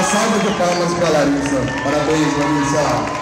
Uma salva de palmas para a Larissa. Parabéns, Larissa.